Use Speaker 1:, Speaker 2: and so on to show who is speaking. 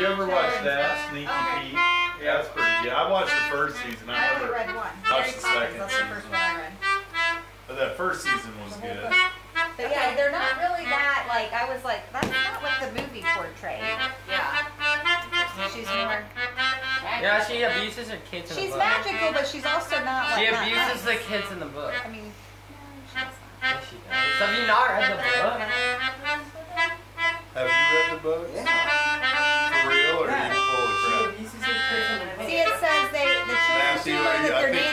Speaker 1: you ever watch that, Sneaky
Speaker 2: Okay.
Speaker 1: Pete? Yeah, that's pretty good. I watched the first season.
Speaker 2: I
Speaker 1: I never,
Speaker 2: read one.
Speaker 1: Watch
Speaker 2: Mary
Speaker 1: the second
Speaker 2: That's the first one I read.
Speaker 1: but that first season was good.
Speaker 2: But yeah, they're not really that, like, I was like, that's not what the movie portrayed.
Speaker 3: Yeah.
Speaker 2: She's more,
Speaker 4: Yeah, she abuses her kids in
Speaker 2: she's
Speaker 4: the book.
Speaker 2: She's magical, but she's also not like
Speaker 4: She abuses the
Speaker 2: nice.
Speaker 4: kids in the book.
Speaker 2: I mean, no, she does
Speaker 4: Yes, she does. Have you not read the book?
Speaker 1: Have you read the books?
Speaker 2: not. see you. I think